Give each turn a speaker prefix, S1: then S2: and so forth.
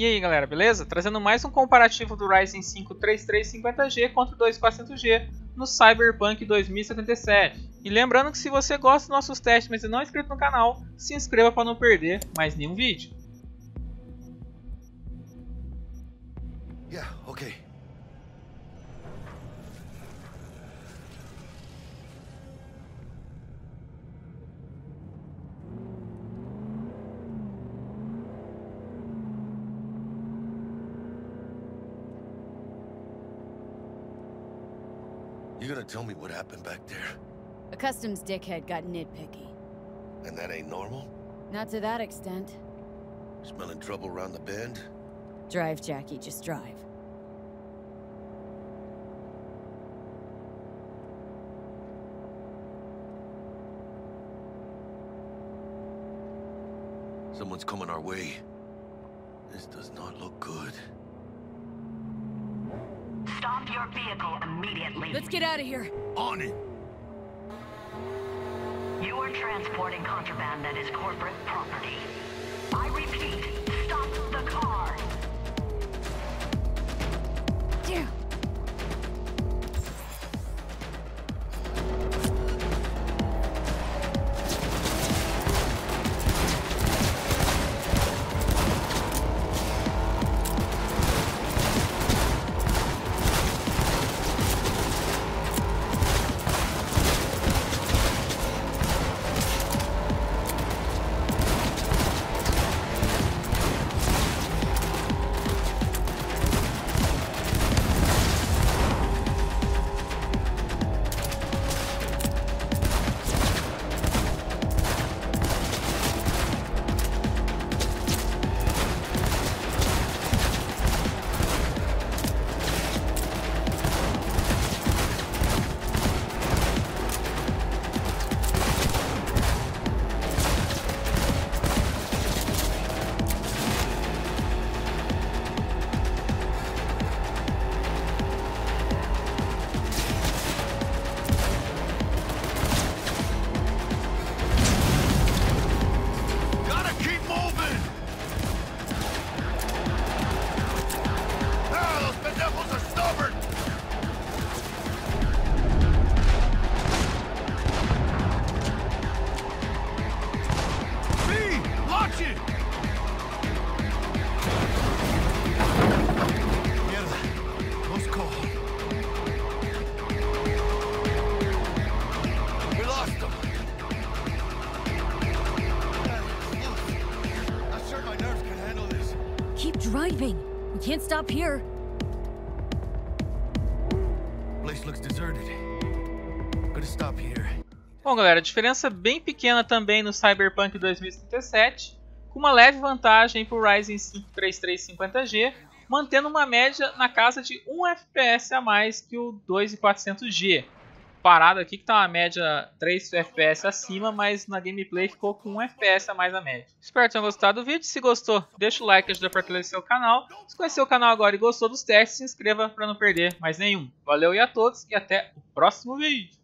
S1: E aí galera, beleza? Trazendo mais um comparativo do Ryzen 5 3350G contra o 2400G no Cyberpunk 2077. E lembrando que se você gosta dos nossos testes, mas não é inscrito no canal, se inscreva para não perder mais nenhum vídeo.
S2: Yeah, okay. You gonna tell me what happened back there?
S3: A customs dickhead got nitpicky.
S2: And that ain't normal?
S3: Not to that extent.
S2: Smelling trouble around the bend?
S3: Drive, Jackie, just drive.
S2: Someone's coming our way. This does not look good.
S4: Stop your vehicle immediately.
S3: Let's get out of here.
S2: On it!
S4: You are transporting contraband that is corporate property. I repeat,
S3: driving. We can't stop here.
S2: Place looks deserted. Gonna stop here.
S1: Bom galera, diferença bem pequena também no Cyberpunk 2077, com uma leve vantagem para o Ryzen 5 3350G, mantendo uma média na casa de 1 FPS a mais que o 2400G. Parado aqui que está uma média 3 FPS acima, mas na gameplay ficou com 1 FPS a mais a média. Espero que tenham gostado do vídeo, se gostou deixa o like, ajuda a fortalecer o canal. Se conheceu o canal agora e gostou dos testes, se inscreva para não perder mais nenhum. Valeu e a todos e até o próximo vídeo.